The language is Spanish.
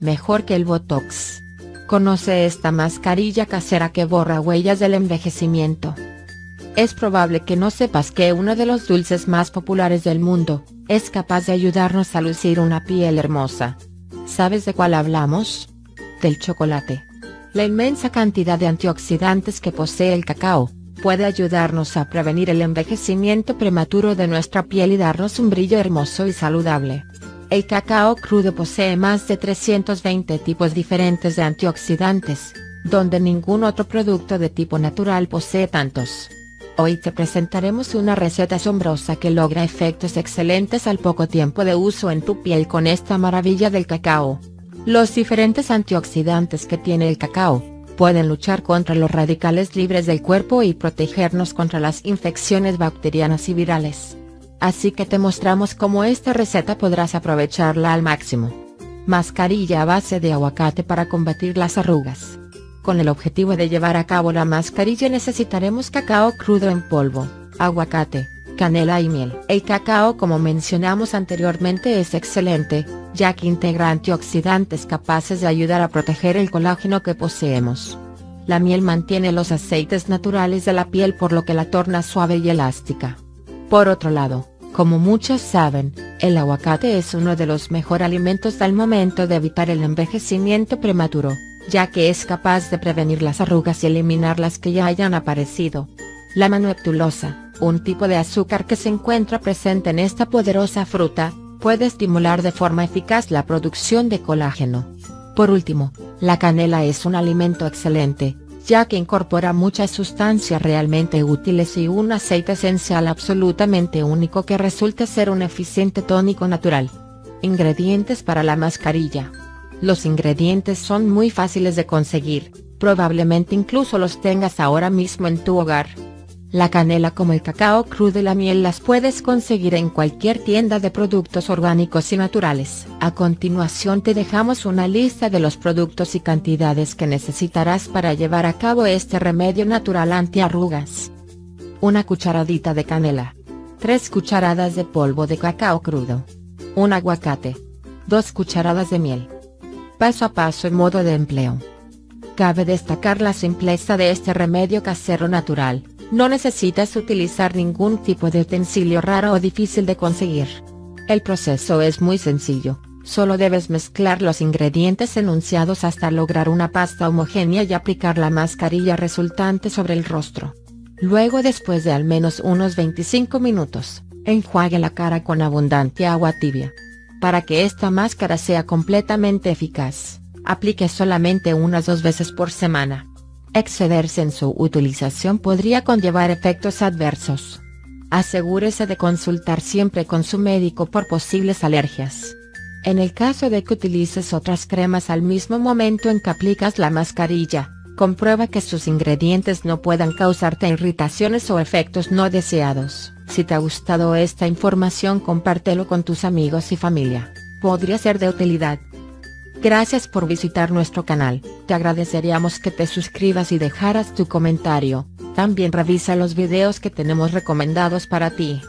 mejor que el Botox. Conoce esta mascarilla casera que borra huellas del envejecimiento. Es probable que no sepas que uno de los dulces más populares del mundo, es capaz de ayudarnos a lucir una piel hermosa. ¿Sabes de cuál hablamos? Del chocolate. La inmensa cantidad de antioxidantes que posee el cacao, puede ayudarnos a prevenir el envejecimiento prematuro de nuestra piel y darnos un brillo hermoso y saludable. El cacao crudo posee más de 320 tipos diferentes de antioxidantes, donde ningún otro producto de tipo natural posee tantos. Hoy te presentaremos una receta asombrosa que logra efectos excelentes al poco tiempo de uso en tu piel con esta maravilla del cacao. Los diferentes antioxidantes que tiene el cacao, pueden luchar contra los radicales libres del cuerpo y protegernos contra las infecciones bacterianas y virales. Así que te mostramos cómo esta receta podrás aprovecharla al máximo. Mascarilla a base de aguacate para combatir las arrugas. Con el objetivo de llevar a cabo la mascarilla necesitaremos cacao crudo en polvo, aguacate, canela y miel. El cacao como mencionamos anteriormente es excelente, ya que integra antioxidantes capaces de ayudar a proteger el colágeno que poseemos. La miel mantiene los aceites naturales de la piel por lo que la torna suave y elástica. Por otro lado, como muchos saben, el aguacate es uno de los mejores alimentos al momento de evitar el envejecimiento prematuro ya que es capaz de prevenir las arrugas y eliminar las que ya hayan aparecido. La manuptulosa, un tipo de azúcar que se encuentra presente en esta poderosa fruta, puede estimular de forma eficaz la producción de colágeno. Por último, la canela es un alimento excelente, ya que incorpora muchas sustancias realmente útiles y un aceite esencial absolutamente único que resulta ser un eficiente tónico natural. Ingredientes para la mascarilla. Los ingredientes son muy fáciles de conseguir, probablemente incluso los tengas ahora mismo en tu hogar. La canela como el cacao crudo y la miel las puedes conseguir en cualquier tienda de productos orgánicos y naturales. A continuación te dejamos una lista de los productos y cantidades que necesitarás para llevar a cabo este remedio natural antiarrugas. Una cucharadita de canela. 3 cucharadas de polvo de cacao crudo. Un aguacate. 2 cucharadas de miel paso a paso en modo de empleo. Cabe destacar la simpleza de este remedio casero natural, no necesitas utilizar ningún tipo de utensilio raro o difícil de conseguir. El proceso es muy sencillo, solo debes mezclar los ingredientes enunciados hasta lograr una pasta homogénea y aplicar la mascarilla resultante sobre el rostro. Luego después de al menos unos 25 minutos, enjuague la cara con abundante agua tibia. Para que esta máscara sea completamente eficaz, aplique solamente unas dos veces por semana. Excederse en su utilización podría conllevar efectos adversos. Asegúrese de consultar siempre con su médico por posibles alergias. En el caso de que utilices otras cremas al mismo momento en que aplicas la mascarilla, comprueba que sus ingredientes no puedan causarte irritaciones o efectos no deseados. Si te ha gustado esta información compártelo con tus amigos y familia, podría ser de utilidad. Gracias por visitar nuestro canal, te agradeceríamos que te suscribas y dejaras tu comentario, también revisa los videos que tenemos recomendados para ti.